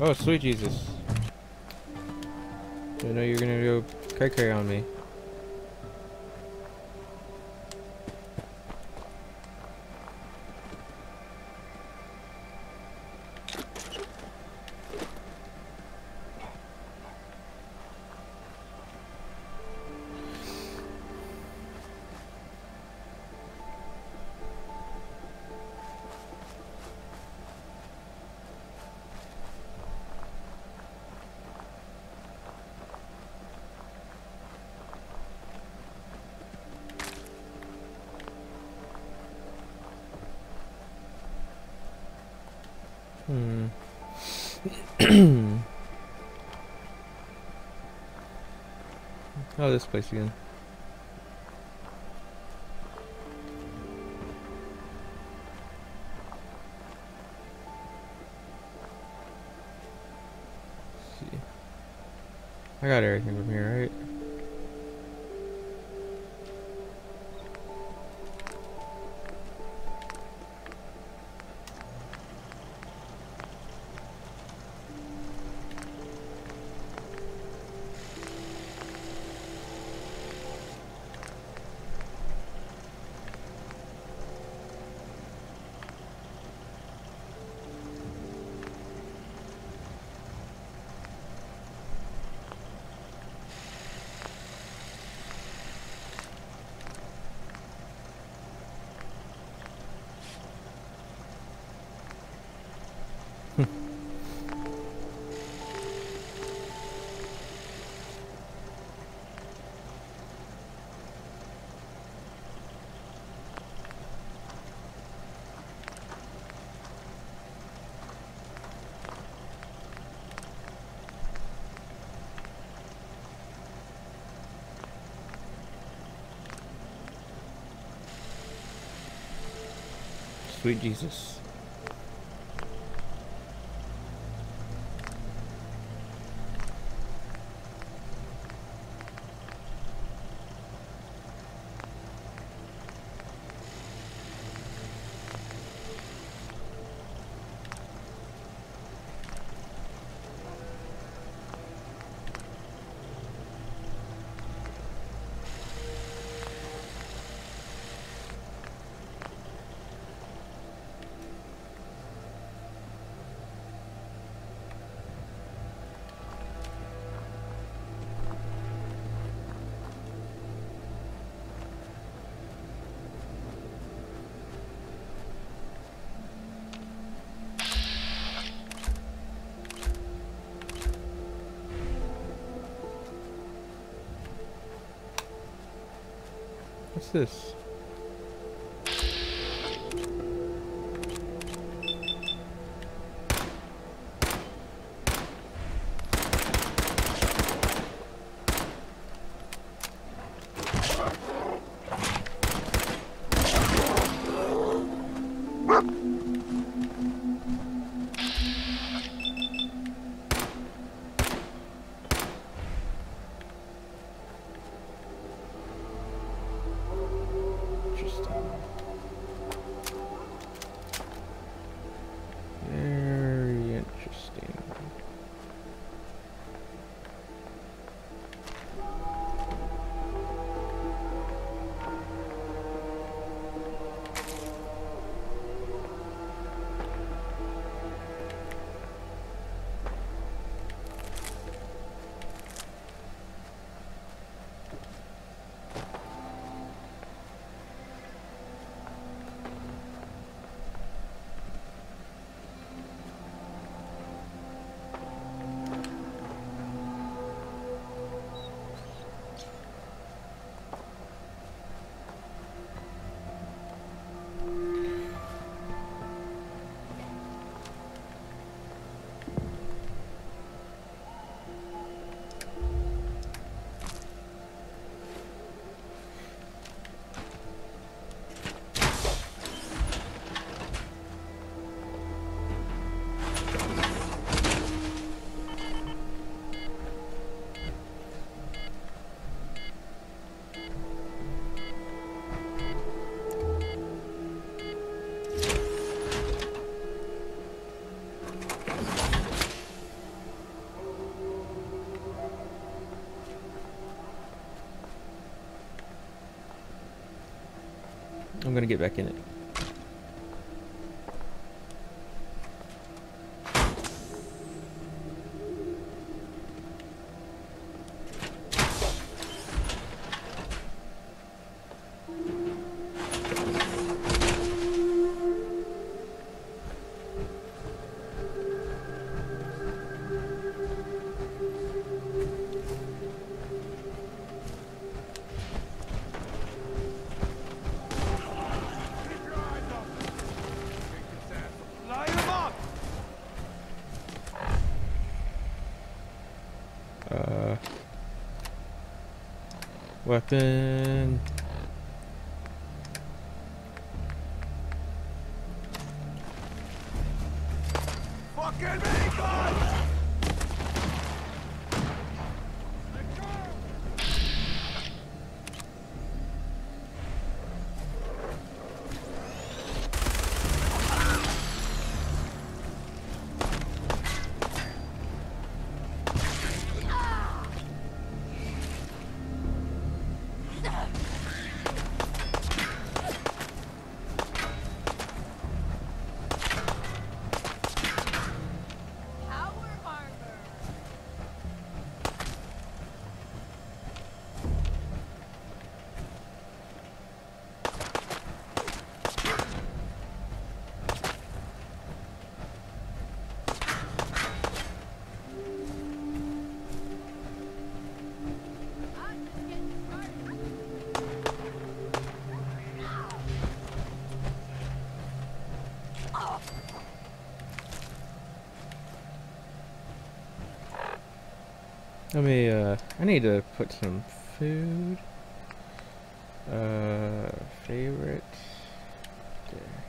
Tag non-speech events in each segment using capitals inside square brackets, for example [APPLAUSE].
Oh, sweet Jesus. I know you're gonna go cray cray on me. Oh, this place again. I got everything from here, right? Sweet Jesus. What's this? Get back in it. Weapon. Fucking me, God! Let me, uh, I need to put some food. Uh, favorite. There.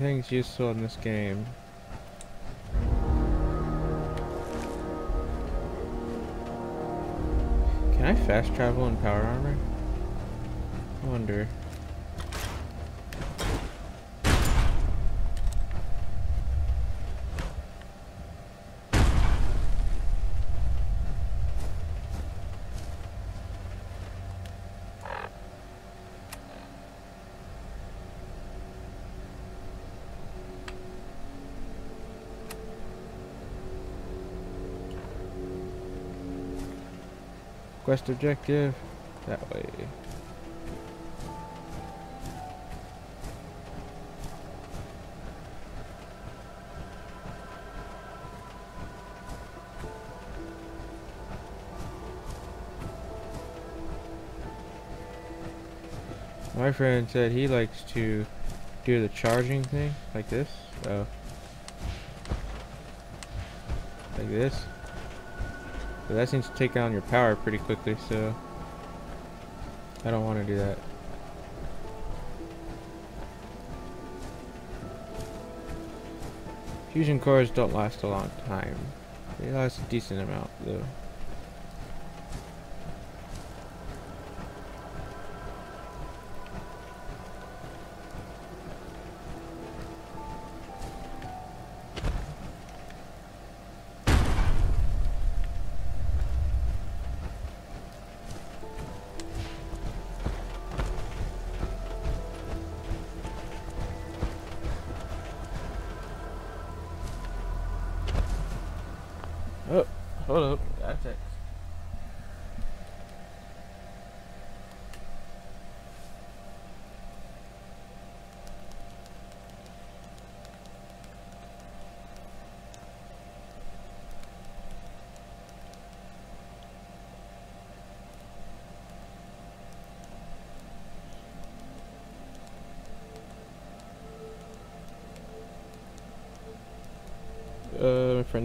Everything's useful in this game. Can I fast travel in power armor? I wonder. Quest objective. That way. My friend said he likes to do the charging thing like this. Oh. Like this. But that seems to take down your power pretty quickly, so I don't want to do that. Fusion cores don't last a long time. They last a decent amount, though.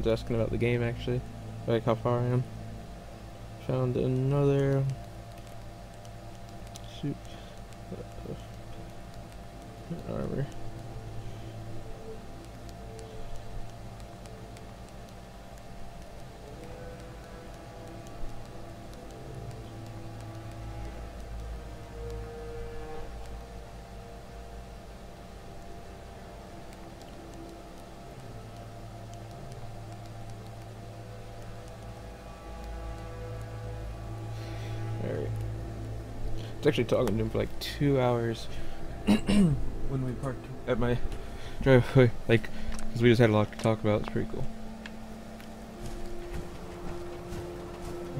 Uh, friend's asking about the game actually, like how far I am. Found another suit uh, armor. Was actually talking to him for like two hours [CLEARS THROAT] when we parked at my driveway. Like, because we just had a lot to talk about. It's pretty cool.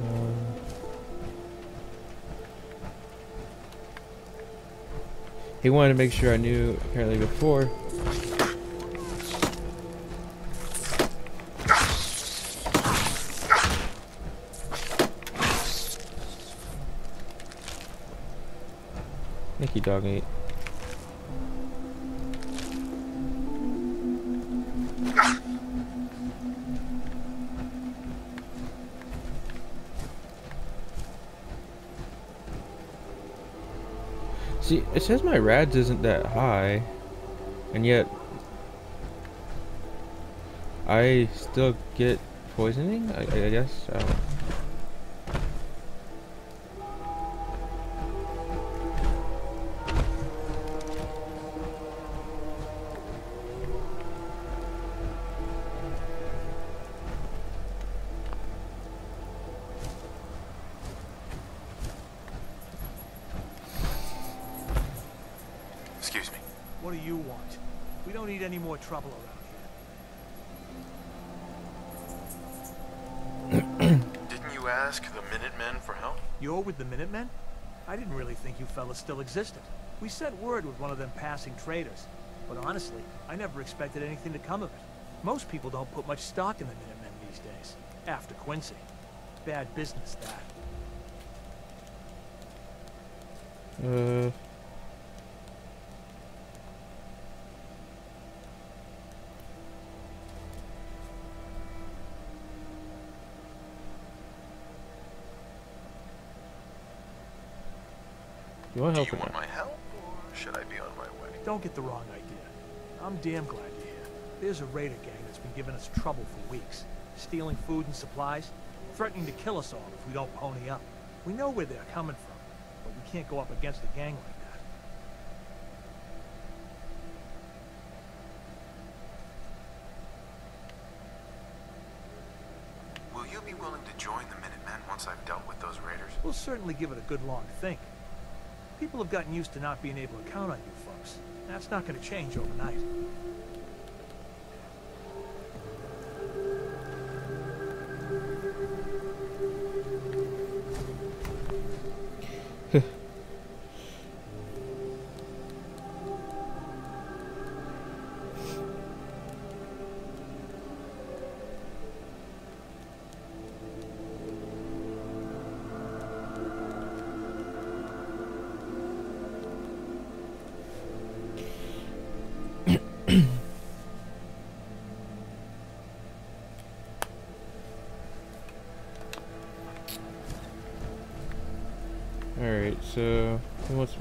Um, he wanted to make sure I knew apparently before. You, dog. See, it says my rads isn't that high, and yet I still get poisoning. I, I guess. I you ask the Minutemen for help? You're with the Minutemen? I didn't really think you fellas still existed. We sent word with one of them passing traders. But honestly, I never expected anything to come of it. Most people don't put much stock in the Minutemen these days. After Quincy. Bad business, that. Uh. You want Do help you or want my help, or should I be on my way? Don't get the wrong idea. I'm damn glad you're here. There's a raider gang that's been giving us trouble for weeks. Stealing food and supplies, threatening to kill us all if we don't pony up. We know where they're coming from, but we can't go up against a gang like that. Will you be willing to join the Minutemen once I've dealt with those raiders? We'll certainly give it a good long think. People have gotten used to not being able to count on you folks. That's not going to change overnight.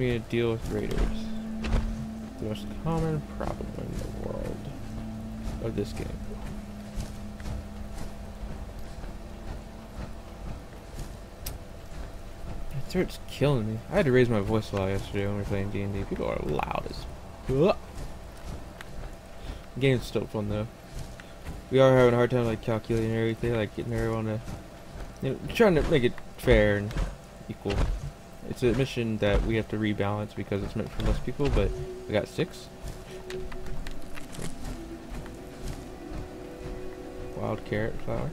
Me to deal with raiders? The most common problem in the world of this game. It starts killing me. I had to raise my voice a lot yesterday when we were playing D&D. People are loud as fuck. Game's still fun though. We are having a hard time like calculating everything, like getting everyone to, you know, trying to make it fair and equal. It's a mission that we have to rebalance because it's meant for less people, but we got six. Wild carrot flower.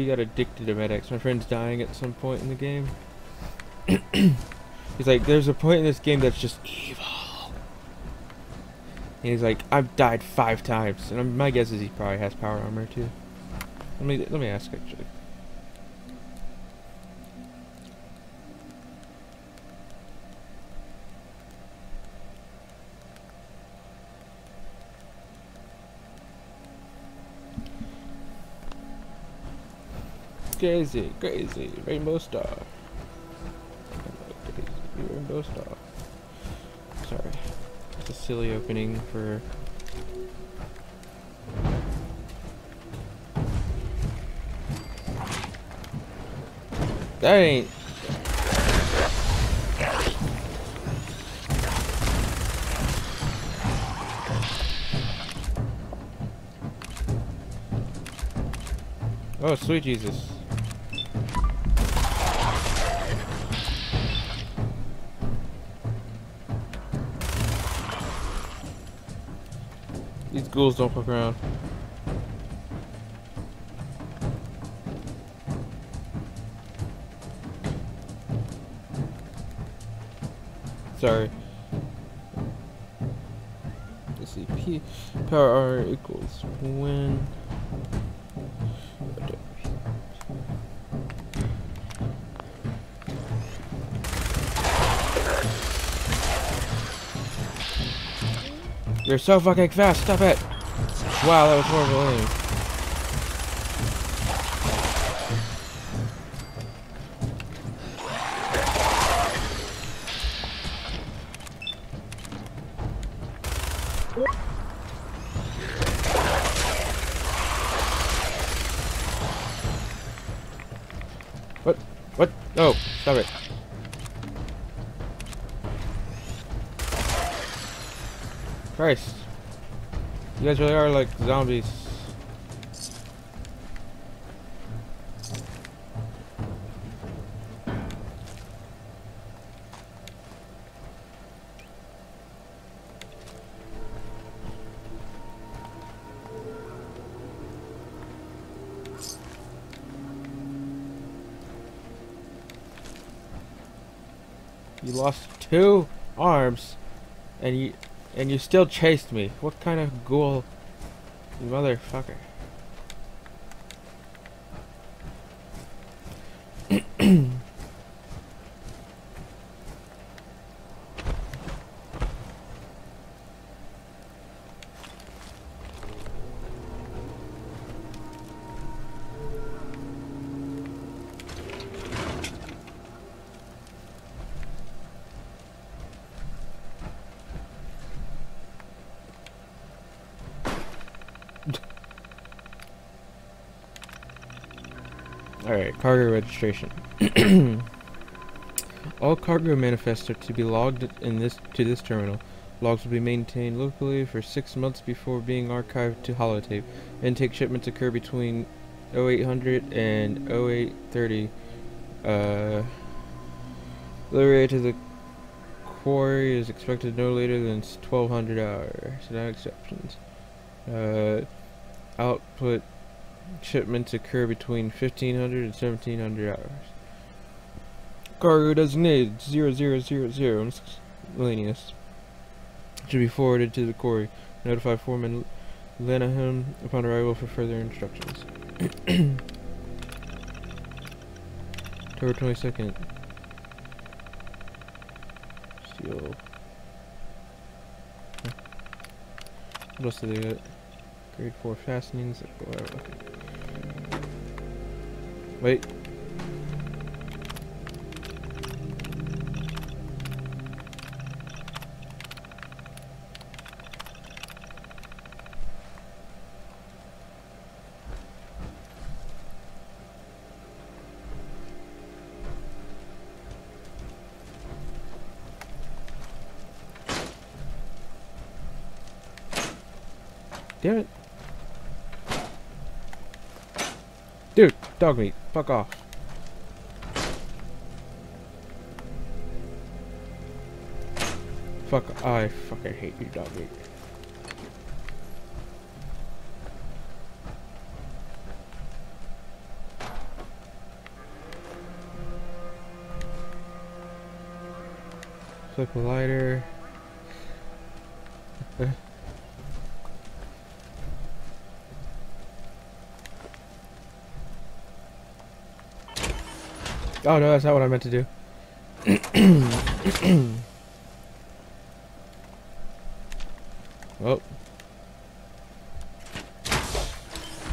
He got addicted to Med-X. My friend's dying at some point in the game. [COUGHS] he's like, there's a point in this game that's just evil. And he's like, I've died five times, and my guess is he probably has power armor too. Let me let me ask actually. Crazy, crazy, rainbow star. ghost dog. Sorry. It's a silly opening for. That ain't. Oh, sweet Jesus. Ghouls don't fuck around. Sorry. Let's see. P power R equals when. You're so fucking fast. Stop it. Wow, that was horrible. Christ. You guys really are like zombies. You lost two arms, and you and you still chased me. What kind of ghoul, you motherfucker? Alright, cargo registration. [CLEARS THROAT] All cargo manifests are to be logged in this to this terminal. Logs will be maintained locally for six months before being archived to holotape. Intake shipments occur between 0800 and 0830. Uh, delivery to the quarry is expected no later than 1200 hours. No exceptions. Uh, output shipments occur between 1500 and 1700 hours. Cargo designated 0000 miscellaneous should be forwarded to the quarry. Notify Foreman Lanahan upon arrival for further instructions. [COUGHS] October 22nd. Steel. What else do they got? Grade 4 fastenings. Wait. Dog meat. Fuck off. Fuck, I fucking hate you, Dogmeat. Flip a lighter. [LAUGHS] Oh no, that's not what I meant to do. [COUGHS] well.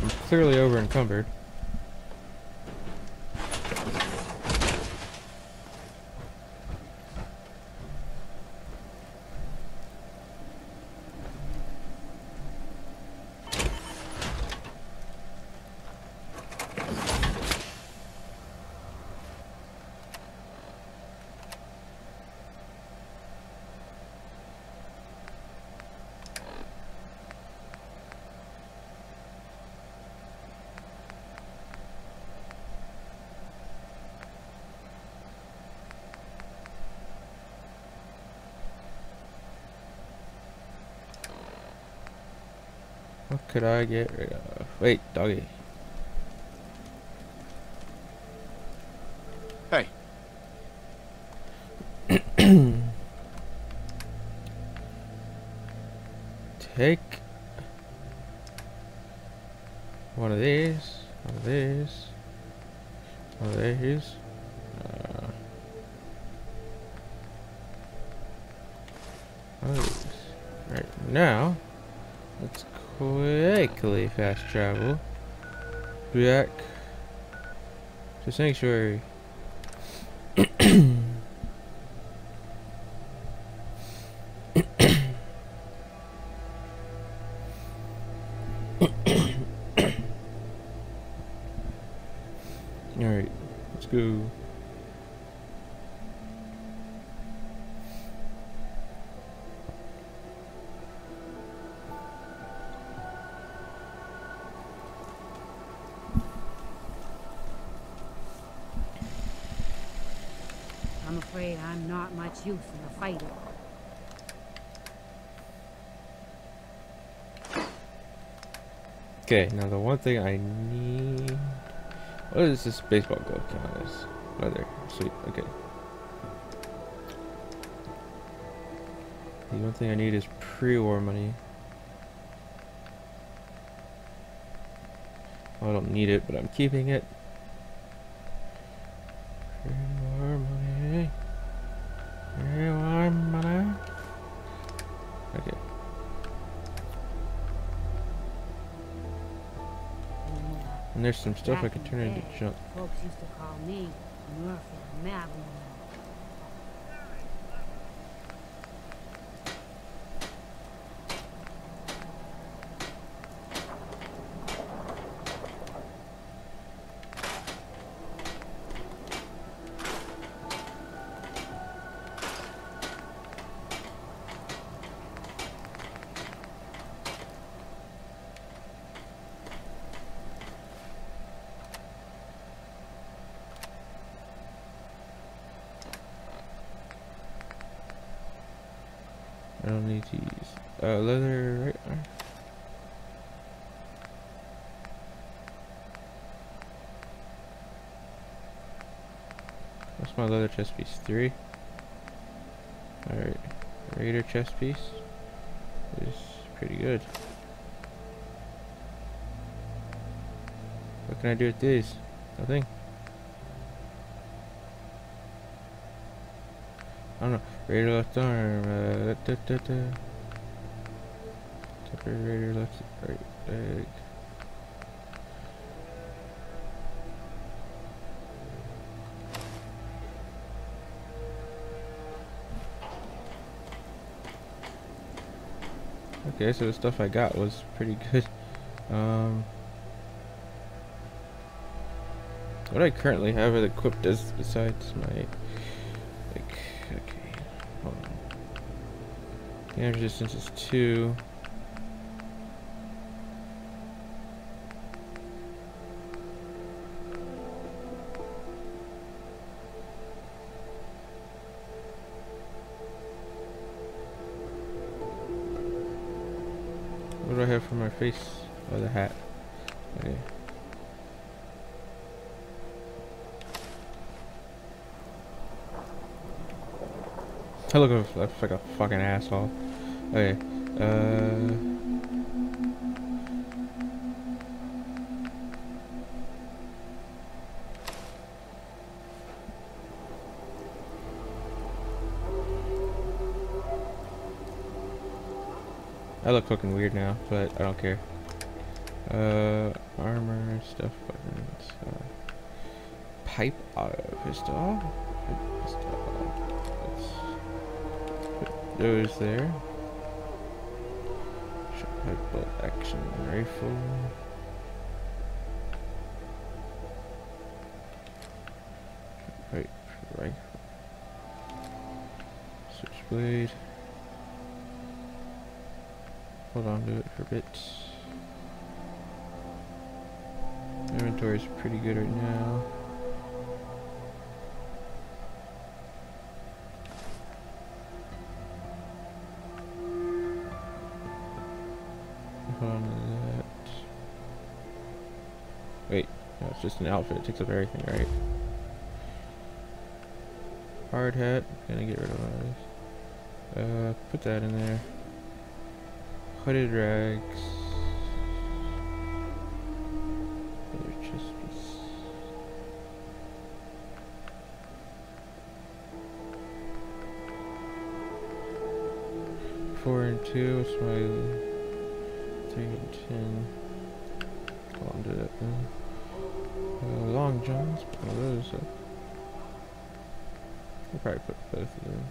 I'm clearly over encumbered. Could I get rid of? Wait, doggy. Hey, [CLEARS THROAT] Take one of these, one of these, one of these. Uh, one of these. Right now, let's quickly fast travel back to Sanctuary. Not much use in a fight. Okay, now the one thing I need. What is this baseball glove count as? there. Sweet. Okay. The one thing I need is pre-war money. I don't need it, but I'm keeping it. There's some stuff I Back in turn into junk. Folks used to call me Murphy the Mad Woman. I don't need to use uh, leather right. What's my leather chest piece? Three. Alright. Raider chest piece is pretty good. What can I do with these? Nothing. I don't know. Raider left arm. Uh, da, da, da. Left right leg. Okay, so the stuff I got was pretty good. [LAUGHS] Um, what I currently have it equipped as besides my on. Damage resistance is two. What do I have for my face? Oh, the hat. Okay. I look like a fucking asshole. Okay. Uh. I look fucking weird now, but I don't care. Uh, armor, stuff, uh, pipe auto pistol. Pipe pistol. Those there. Pipe bolt action rifle. Right, rifle. Switchblade. Hold on to it for bits. Inventory's pretty good right now. No, it's just an outfit. It takes up everything, right? Hard hat. Gonna get rid of those. Uh, put that in there. Hooded rags. Four and two. What's my three and ten? Hold on to that then. Uh, long johns. Put those up. I'll probably put both of them.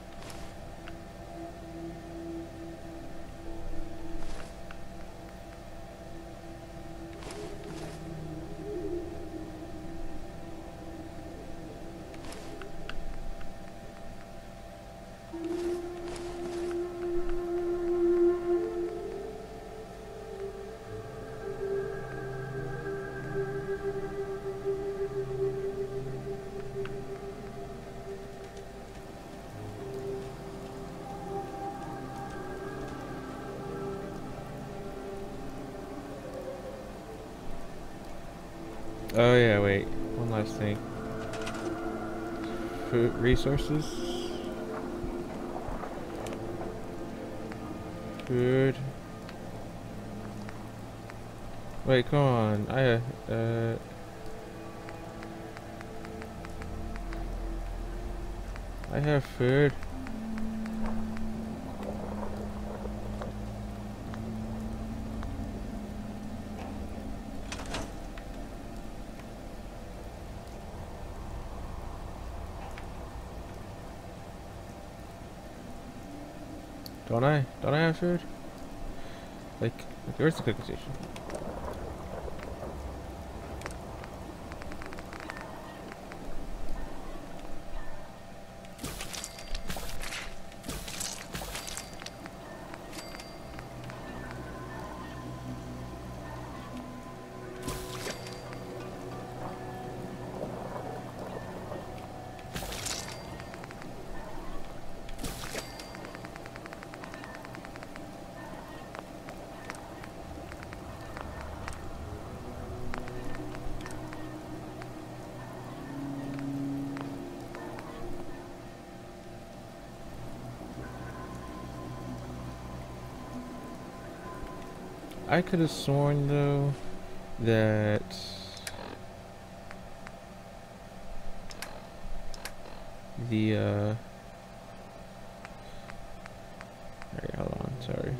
Oh yeah, wait. One last thing. Food resources. Food. Wait, come on. I uh, I have food. Don't I? Don't I have food? Like, like where's the cooking station? I could have sworn though that the uh Alright, hold on, sorry.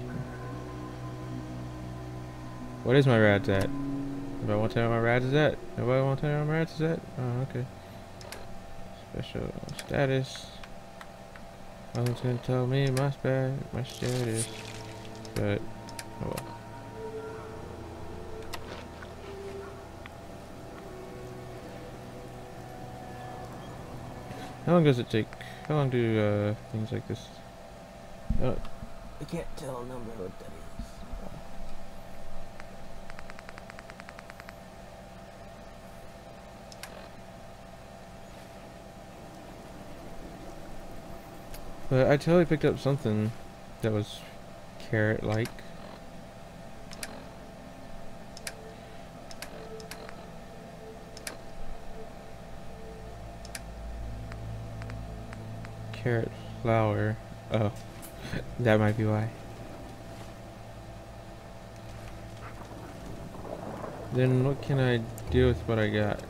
What is my rad's at? Nobody want to know my rad's is at? Nobody want to know my rad's is at? Oh, okay. Special status. No one's gonna tell me my spat my status. But oh well. How long does it take? How long do uh, things like this? Uh, I can't tell a number what that is. But I totally picked up something that was carrot-like. Carrot flour. Oh, that might be why. Then what can I do with what I got?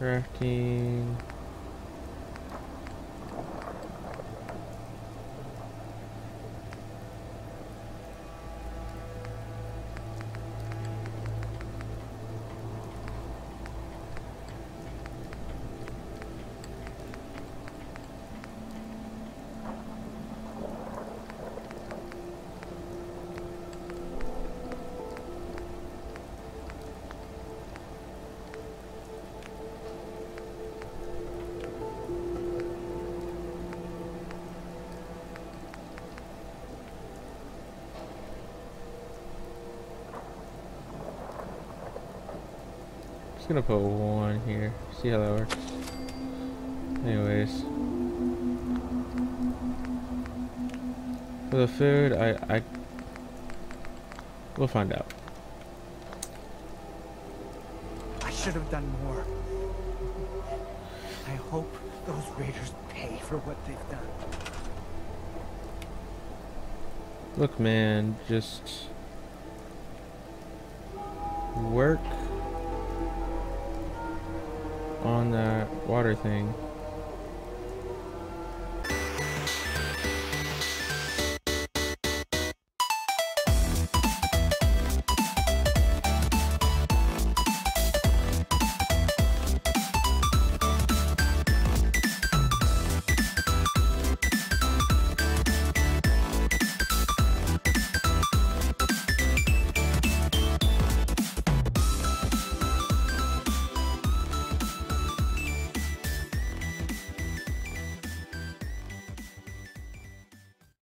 Crafting. gonna put one here. See how that works. Anyways. For the food, I, I... We'll find out. I should have done more. I hope those raiders pay for what they've done. Look, man, just... Work on that water thing.